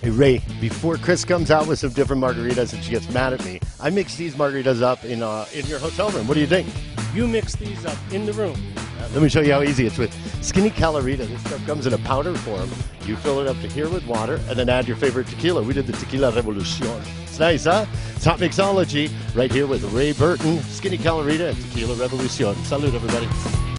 Hey Ray, before Chris comes out with some different margaritas and she gets mad at me, I mix these margaritas up in uh, in your hotel room. What do you think? You mix these up in the room. Let me show you how easy it's with Skinny Calorita. This stuff comes in a powder form. You fill it up to here with water and then add your favorite tequila. We did the Tequila Revolucion. It's nice, huh? It's Mixology right here with Ray Burton, Skinny Calorita, and Tequila Revolucion. Salute, everybody.